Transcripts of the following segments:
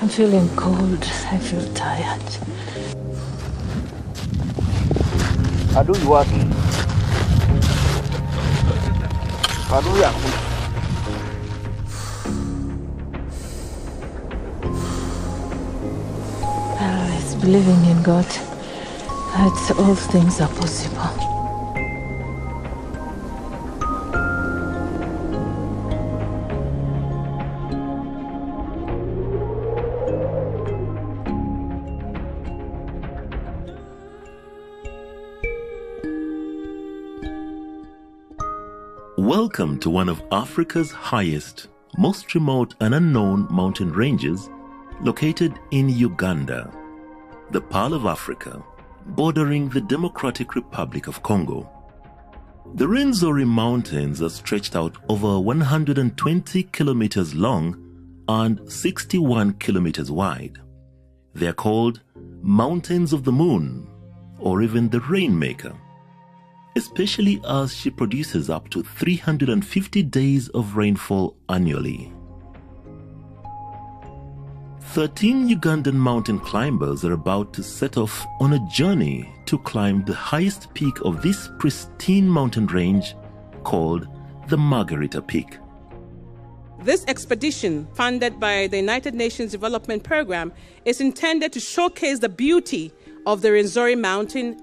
I'm feeling cold. I feel tired. Adui wapi? Adui yangu. Well, it's believing in God that all things are possible. To one of Africa's highest, most remote and unknown mountain ranges located in Uganda, the Pearl of Africa, bordering the Democratic Republic of Congo. The Rwenzori Mountains are stretched out over 120 kilometers long and 61 kilometers wide. They are called Mountains of the Moon or even the Rainmaker especially as she produces up to 350 days of rainfall annually. 13 Ugandan mountain climbers are about to set off on a journey to climb the highest peak of this pristine mountain range called the Margherita Peak. This expedition, funded by the United Nations Development Programme, is intended to showcase the beauty of the Rwenzori Mountain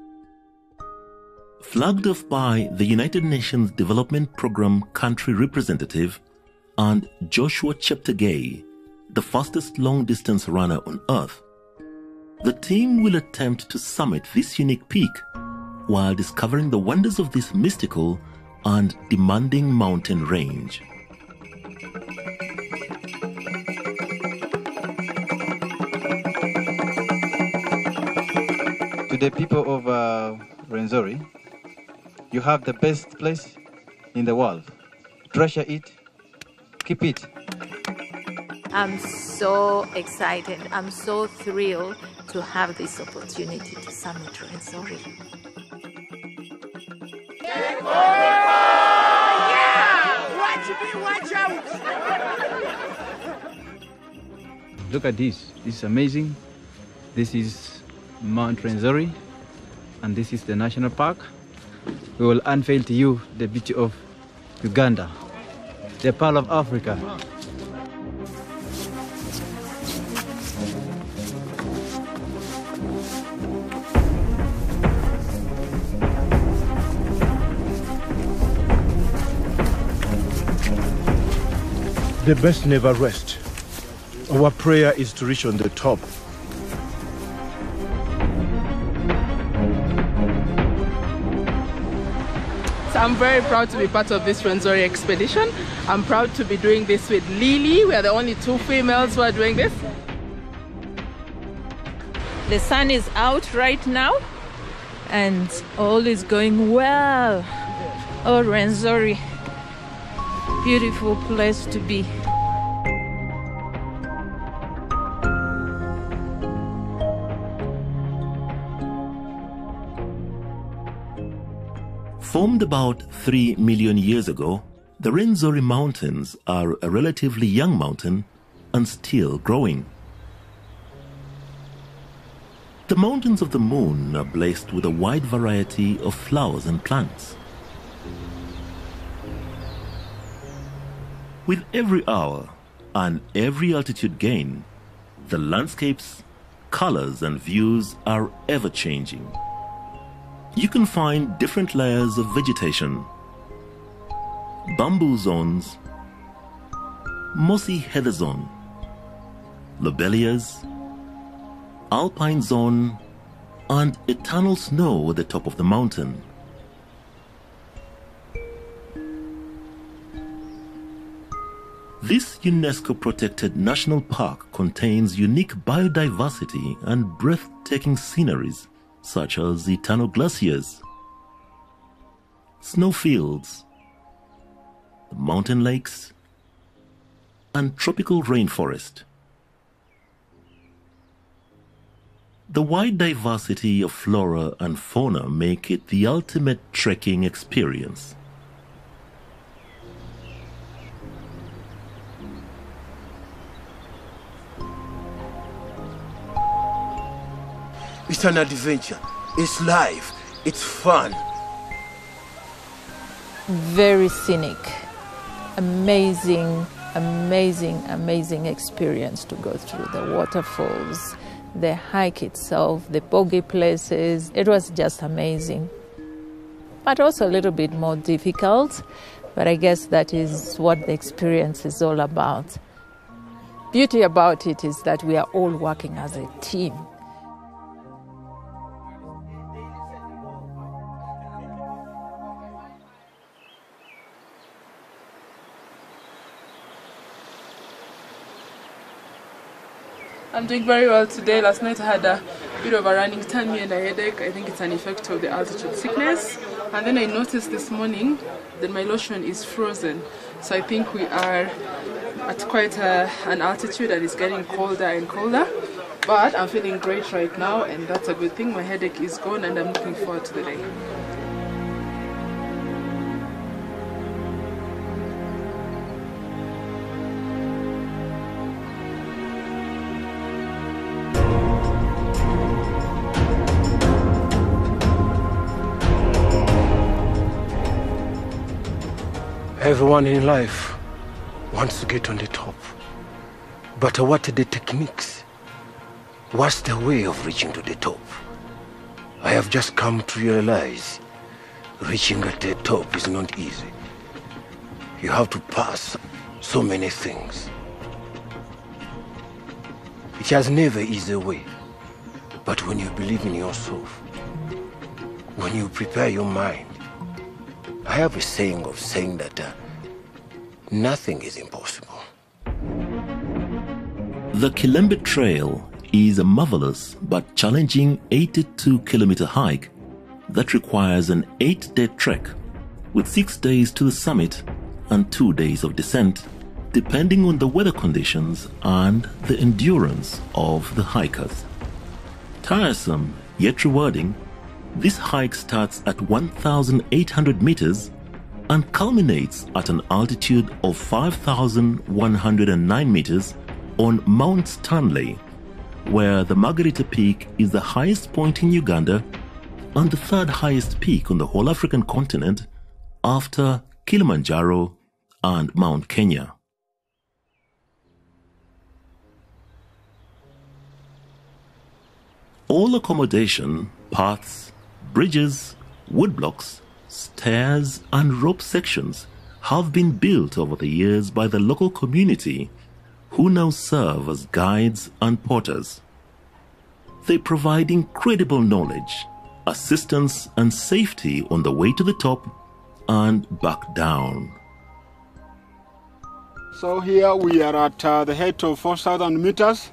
flagged off by the United Nations Development Programme country representative and Joshua Cheptegei, the fastest long distance runner on Earth. The team will attempt to summit this unique peak while discovering the wonders of this mystical and demanding mountain range. To the people of uh, Rwenzori, you have the best place in the world. Treasure it, keep it. I'm so excited. I'm so thrilled to have this opportunity to summit Rwenzori. Look at this. This is amazing. This is Mount Rwenzori, and this is the national park. We will unveil to you the beauty of Uganda, the pearl of Africa. The best never rest. Our prayer is to reach on the top. I'm very proud to be part of this Rwenzori expedition. I'm proud to be doing this with Lily. We are the only two females who are doing this. The sun is out right now and all is going well. Oh, Rwenzori. Beautiful place to be. Formed about 3 million years ago, the Rwenzori Mountains are a relatively young mountain and still growing. The mountains of the moon are blessed with a wide variety of flowers and plants. With every hour and every altitude gain, the landscapes, colors, and views are ever changing. You can find different layers of vegetation bamboo zones, mossy heather zone, lobelias, alpine zone, and eternal snow at the top of the mountain. This UNESCO protected national park contains unique biodiversity and breathtaking sceneries such as the eternal glaciers, snowfields, mountain lakes, and tropical rainforest. The wide diversity of flora and fauna make it the ultimate trekking experience. It's an adventure. It's life. It's fun. Very scenic. Amazing, amazing, amazing experience to go through the waterfalls, the hike itself, the boggy places. It was just amazing. But also a little bit more difficult. But I guess that is what the experience is all about. Beauty about it is that we are all working as a team. I'm doing very well today. Last night I had a bit of a running tummy and a headache. I think it's an effect of the altitude sickness. And then I noticed this morning that my lotion is frozen. So I think we are at quite a, an altitude and it's getting colder and colder. But I'm feeling great right now and that's a good thing. My headache is gone and I'm looking forward to the day. Everyone in life wants to get on the top. But what are the techniques? What's the way of reaching to the top? I have just come to realize reaching at the top is not easy. You have to pass so many things. It has never easy way. But when you believe in yourself, when you prepare your mind, I have a saying of saying that uh, nothing is impossible. The Kilembe Trail is a marvelous but challenging 82 kilometer hike that requires an 8 day trek with 6 days to the summit and 2 days of descent, depending on the weather conditions and the endurance of the hikers. Tiresome yet rewarding, this hike starts at 1,800 meters and culminates at an altitude of 5,109 meters on Mount Stanley, where the Margherita Peak is the highest point in Uganda and the third highest peak on the whole African continent after Kilimanjaro and Mount Kenya. All accommodation, paths, bridges, woodblocks, stairs, and rope sections have been built over the years by the local community who now serve as guides and porters. They provide incredible knowledge, assistance, and safety on the way to the top and back down. So here we are at uh, the height of 4,000 meters.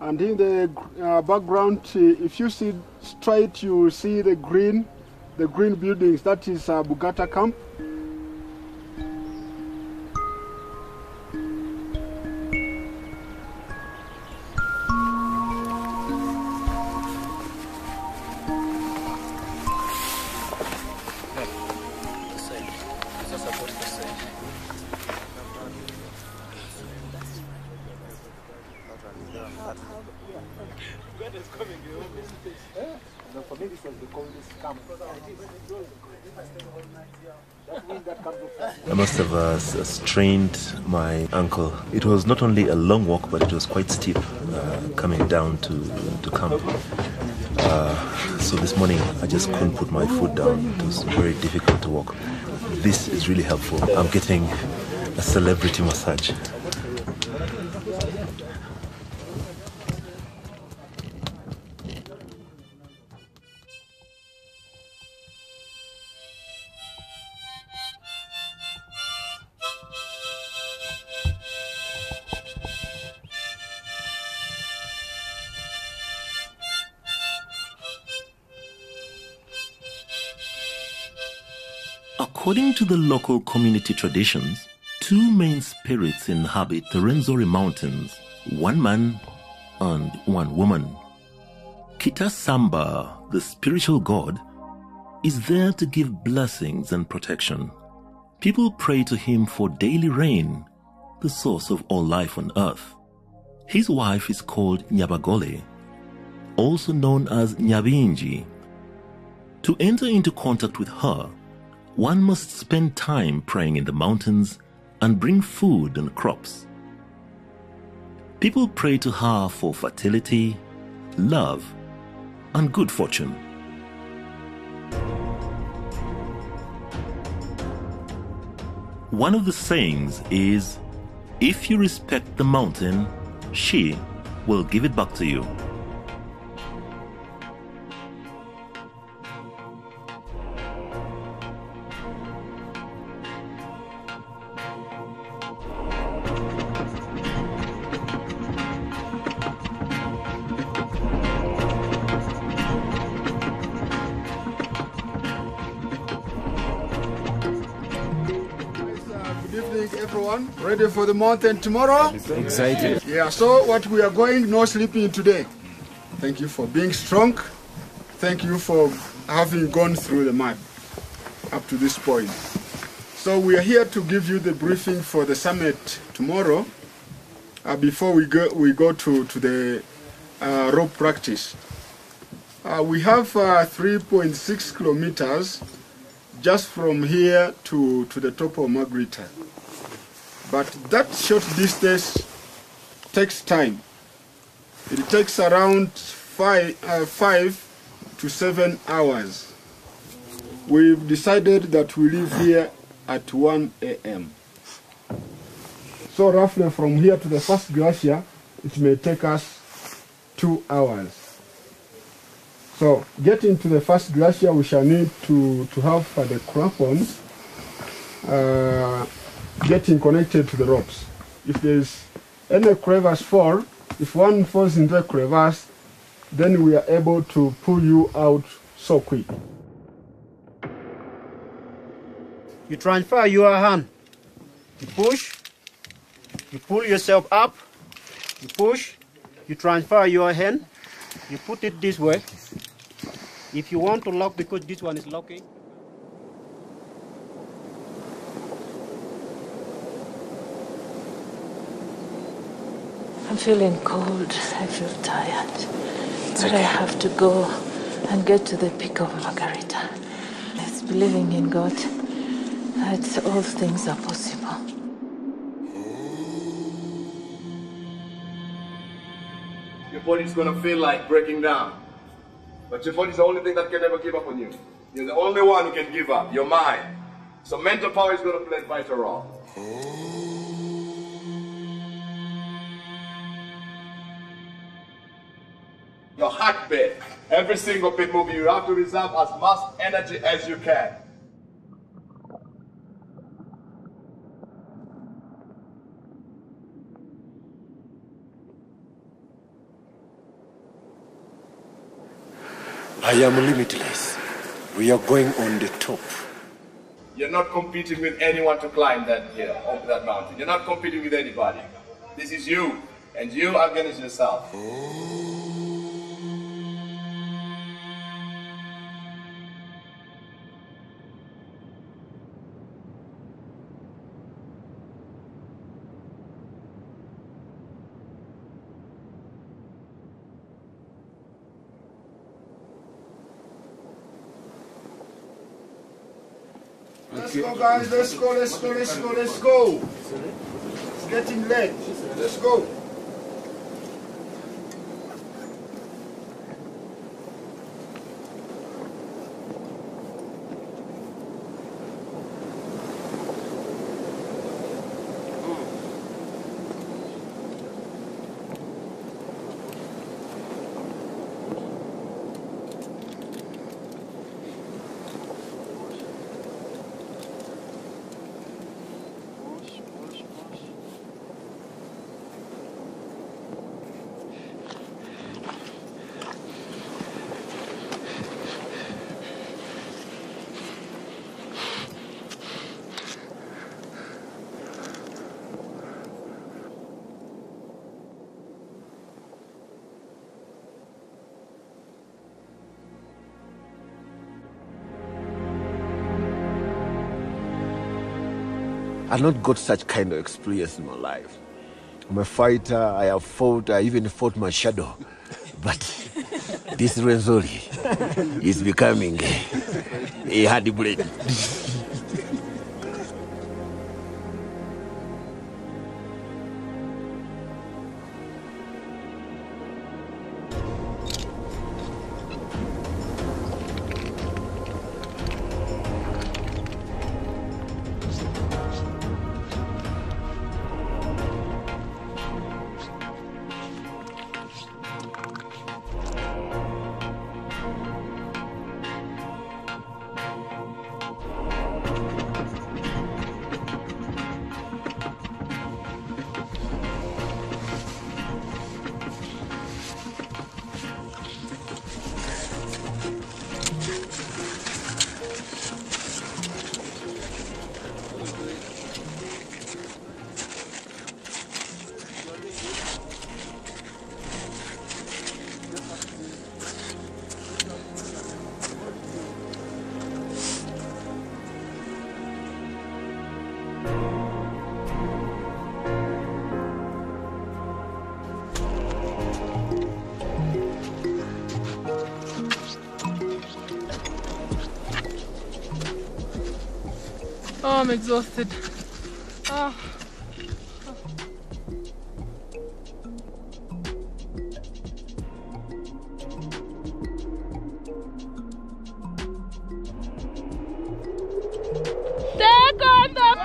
And in the uh, background, uh, if you see straight, you see the green, the green buildings. That is uh, Bugata camp. I must have uh, strained my ankle. It was not only a long walk, but it was quite steep uh, coming down to, to camp. Uh, so this morning, I just couldn't put my foot down. It was very difficult to walk. This is really helpful. I'm getting a celebrity massage. According to the local community traditions, two main spirits inhabit the Rwenzori Mountains one man and one woman. Kita Samba, the spiritual god, is there to give blessings and protection. People pray to him for daily rain, the source of all life on earth. His wife is called Nyabagole, also known as Nyabinji. To enter into contact with her, one must spend time praying in the mountains and bring food and crops. People pray to her for fertility, love, and good fortune. One of the sayings is if you respect the mountain, she will give it back to you. The mountain tomorrow? Excited. Yeah, so what we are going, no sleeping today. Thank you for being strong. Thank you for having gone through the map up to this point. So we are here to give you the briefing for the summit tomorrow uh, before we go, we go to, to the uh, rope practice. Uh, we have uh, 3.6 kilometers just from here to, to the top of Margherita. But that short distance takes time. It takes around five, uh, five to seven hours. We've decided that we leave here at 1 a.m. So roughly from here to the first glacier, it may take us two hours. So getting to the first glacier, we shall need to, to have the crampons uh, getting connected to the ropes. If there's any crevasse fall, if one falls into a crevasse, then we are able to pull you out so quick. You transfer your hand. You push. You pull yourself up. You push. You transfer your hand. You put it this way. If you want to lock, because this one is locking. I'm feeling cold. I feel tired. but I have to go and get to the peak of Margherita. It's believing in God that all things are possible. Your body's gonna feel like breaking down. But your body's the only thing that can ever give up on you. You're the only one who can give up, your mind. So mental power is gonna play a vital role. Your heartbeat, every single beat moving, you have to reserve as much energy as you can. I am limitless. We are going on the top. You're not competing with anyone to climb that hill, up that mountain. You're not competing with anybody. This is you, and you against yourself. Let's go, guys. Let's go. Let's go. Let's go. Let's go. It's getting late. Let's go. I've not got such kind of experience in my life. I'm a fighter, I have fought, I even fought my shadow. But this Rwenzori is becoming a hard blade. I'm exhausted. Oh. Take on the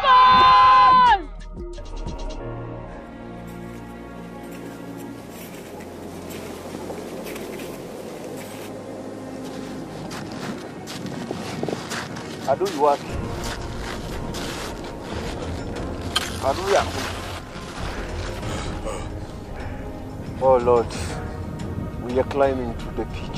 yako. Oh Lord, we are climbing to the pitch.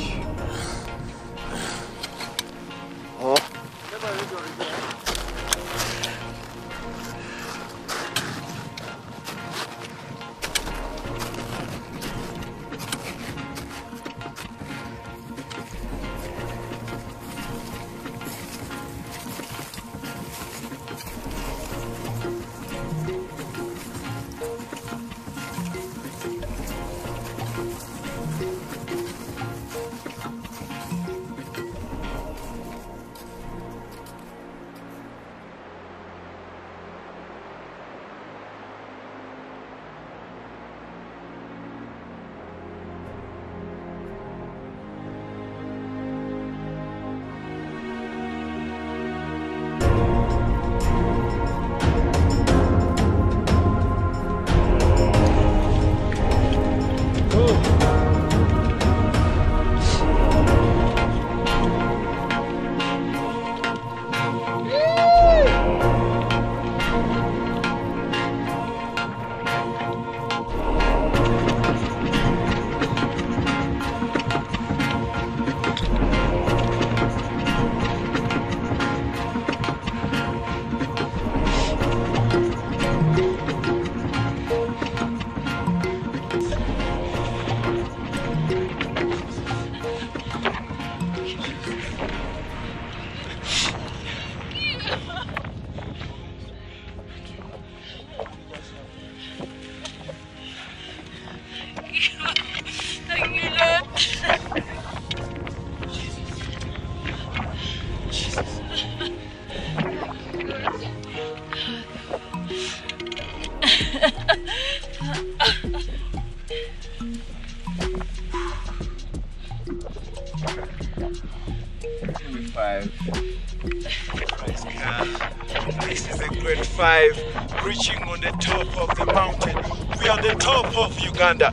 Uganda.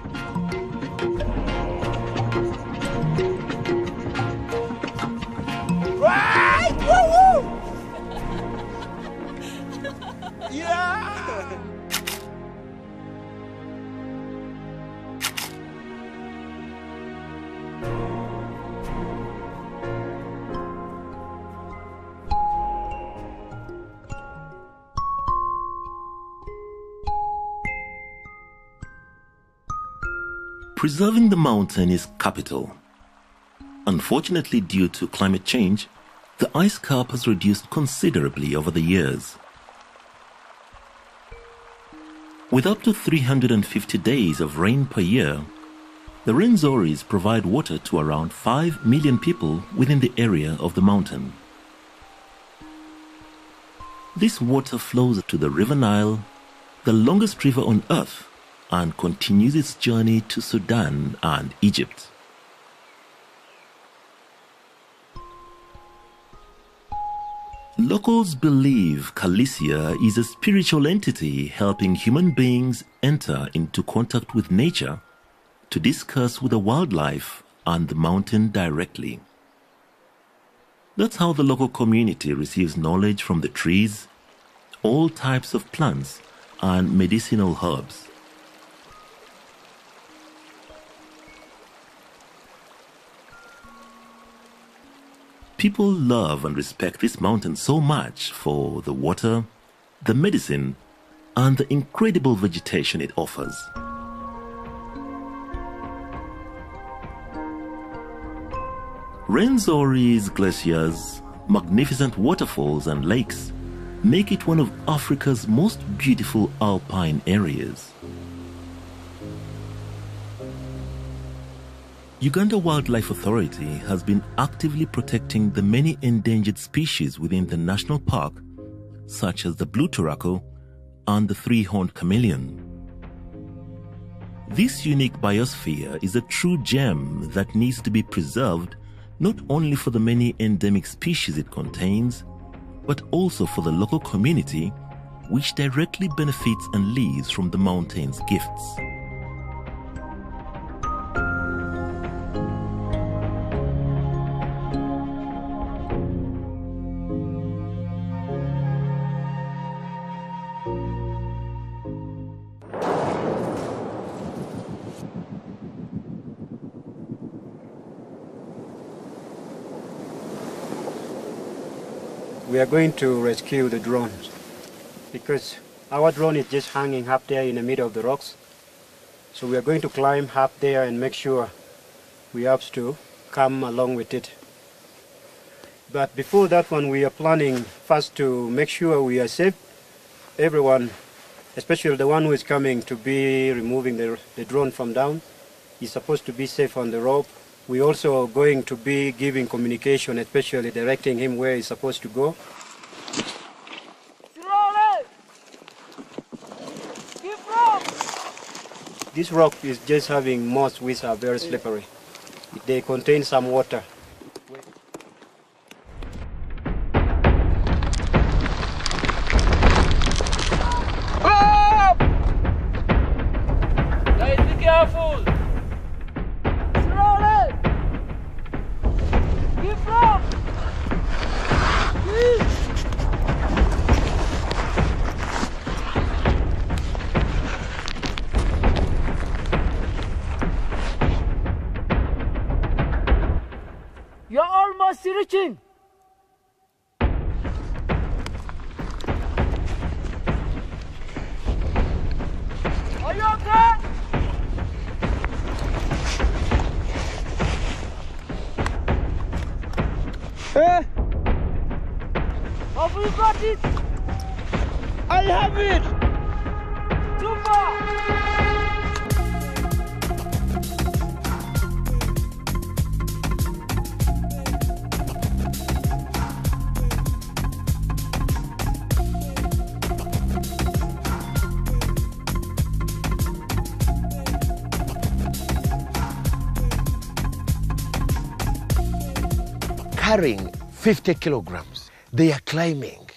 Preserving the mountain is capital. Unfortunately, due to climate change, the ice cap has reduced considerably over the years. With up to 350 days of rain per year, the Rwenzoris provide water to around 5 million people within the area of the mountain. This water flows to the River Nile, the longest river on earth, and continues its journey to Sudan and Egypt. Locals believe Calicia is a spiritual entity helping human beings enter into contact with nature to discuss with the wildlife and the mountain directly. That's how the local community receives knowledge from the trees, all types of plants, and medicinal herbs. People love and respect this mountain so much for the water, the medicine, and the incredible vegetation it offers. Rwenzori's glaciers, magnificent waterfalls, and lakes make it one of Africa's most beautiful alpine areas. Uganda Wildlife Authority has been actively protecting the many endangered species within the national park, such as the blue turaco and the three-horned chameleon. This unique biosphere is a true gem that needs to be preserved not only for the many endemic species it contains, but also for the local community, which directly benefits and lives from the mountain's gifts. We are going to rescue the drones because our drone is just hanging up there in the middle of the rocks. So we are going to climb up there and make sure we have to come along with it. But before that one, we are planning first to make sure we are safe. Everyone, especially the one who is coming to be removing the, the drone from down, is supposed to be safe on the rope we also are going to be giving communication, especially directing him where he's supposed to go. This rock is just having moss which are very slippery. They contain some water. Carrying 50 kilograms. They are climbing.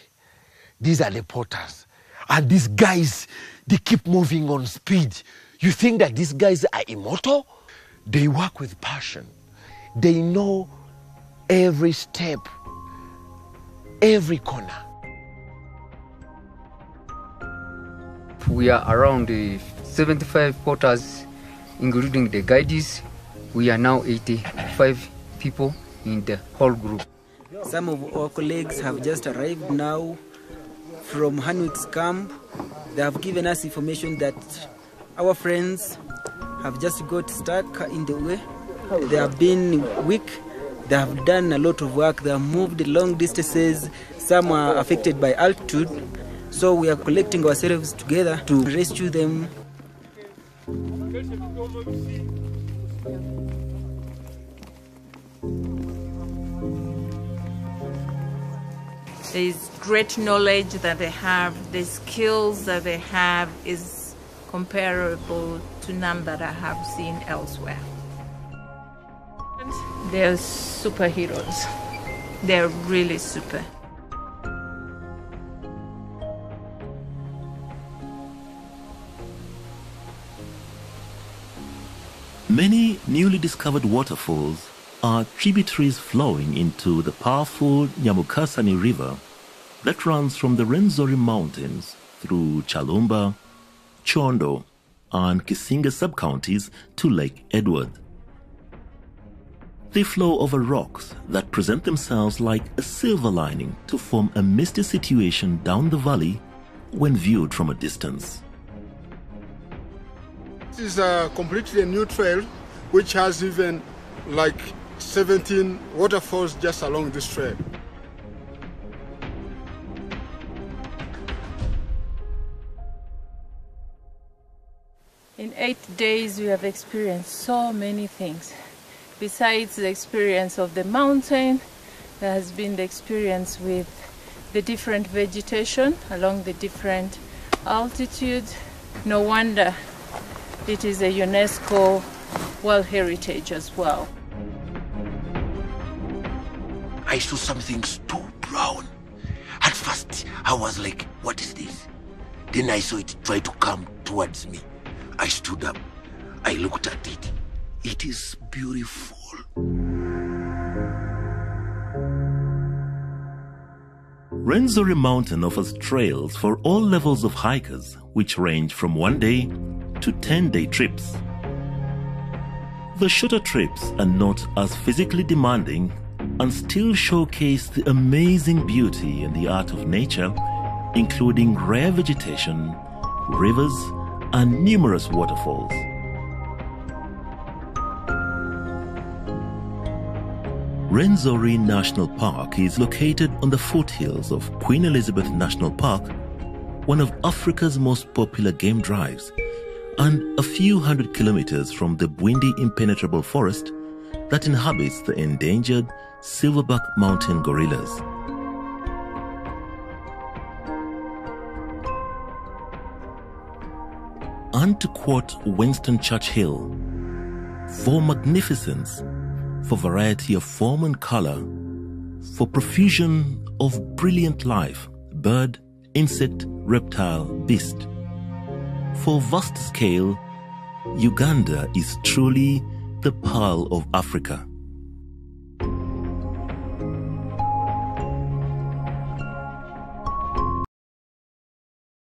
These are the porters. And these guys, they keep moving on speed. You think that these guys are immortal? They work with passion. They know every step, every corner. We are around uh, 75 porters, including the guides. We are now 85 people in the whole group. Some of our colleagues have just arrived now from Hunwick's camp. They have given us information that our friends have just got stuck in the way. They have been weak. They have done a lot of work. They have moved long distances. Some are affected by altitude. So we are collecting ourselves together to rescue them. There's great knowledge that they have, the skills that they have is comparable to none that I have seen elsewhere. They're superheroes. They're really super. Many newly discovered waterfalls are tributaries flowing into the powerful Nyamugasani River that runs from the Rwenzori Mountains through Kyarumba, Kyondo, and Kisinga sub-counties to Lake Edward. They flow over rocks that present themselves like a silver lining to form a misty situation down the valley when viewed from a distance. This is a completely new trail which has even like 17 waterfalls just along this trail. In eight days, we have experienced so many things. Besides the experience of the mountain, there has been the experience with the different vegetation along the different altitudes. No wonder it is a UNESCO World Heritage as well. I saw something too brown. At first, I was like, what is this? Then I saw it try to come towards me. I stood up. I looked at it. It is beautiful. Rwenzori Mountain offers trails for all levels of hikers, which range from one day to 10 day trips. The shorter trips are not as physically demanding and still showcase the amazing beauty and the art of nature, including rare vegetation, rivers, and numerous waterfalls. Rwenzori National Park is located on the foothills of Queen Elizabeth National Park, one of Africa's most popular game drives, and a few hundred kilometers from the Bwindi impenetrable forest that inhabits the endangered silverback mountain gorillas. And to quote Winston Churchill, for magnificence, for variety of form and color, for profusion of brilliant life, bird, insect, reptile, beast. For vast scale, Uganda is truly the pearl of Africa.